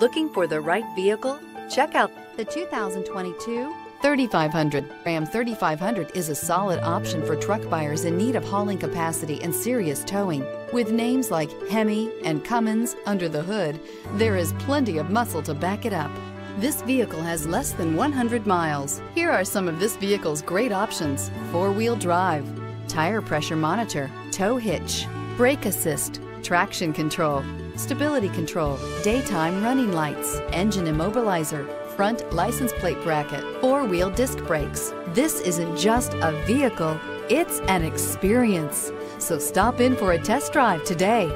Looking for the right vehicle? Check out The 2022 3500. Ram 3500 is a solid option for truck buyers in need of hauling capacity and serious towing. With names like Hemi and Cummins under the hood, there is plenty of muscle to back it up. This vehicle has less than 100 miles. Here are some of this vehicle's great options. Four-wheel drive, tire pressure monitor, tow hitch, brake assist, traction control, stability control, daytime running lights, engine immobilizer, front license plate bracket, four-wheel disc brakes. This isn't just a vehicle, it's an experience. So stop in for a test drive today.